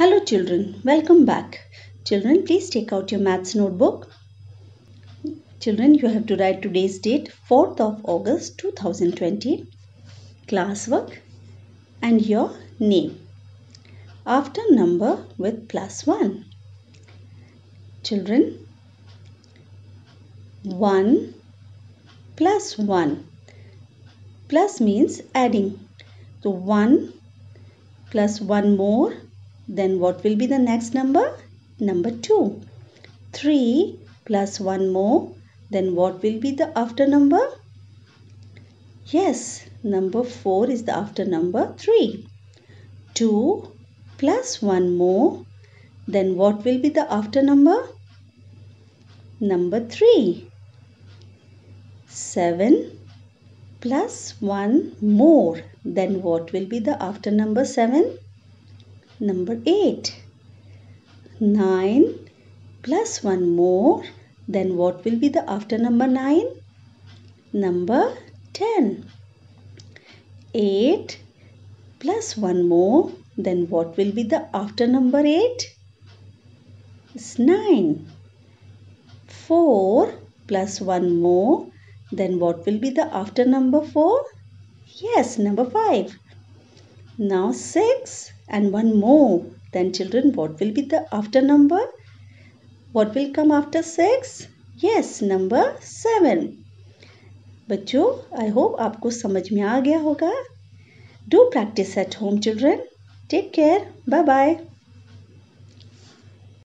Hello children, welcome back. Children, please take out your maths notebook. Children, you have to write today's date 4th of August 2020, classwork and your name. After number with plus 1. Children, 1 plus 1. Plus means adding. So 1 plus 1 more then what will be the next number? Number 2. 3 plus 1 more. Then what will be the after number? Yes, number 4 is the after number 3. 2 plus 1 more. Then what will be the after number? Number 3. 7 plus 1 more. Then what will be the after number 7? Number 8. 9 plus 1 more. Then what will be the after number 9? Number 10. 8 plus 1 more. Then what will be the after number 8? It's 9. 4 plus 1 more. Then what will be the after number 4? Yes, number 5 Now 6 and one more. Then children, what will be the after number? What will come after 6? Yes, number 7. बच्चों I hope आपको समझ में आ गया होगा do practice at home children take care bye bye